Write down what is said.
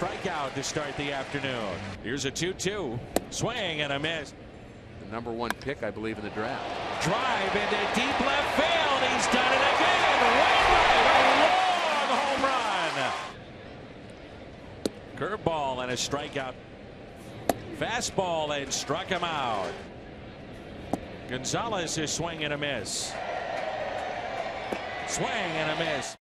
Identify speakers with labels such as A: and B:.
A: strikeout to start the afternoon. Here's a 2-2. Swing and a miss.
B: The number one pick, I believe, in the draft.
A: Drive into deep left field. He's done it again. Wainwright, a long home run. Curveball and a strikeout. Fastball and struck him out. Gonzalez is swinging a miss. Swing and a miss.